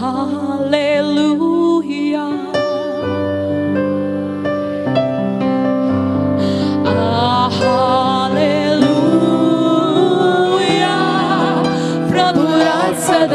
Hallelujah. Ah, hallelujah. From Rasa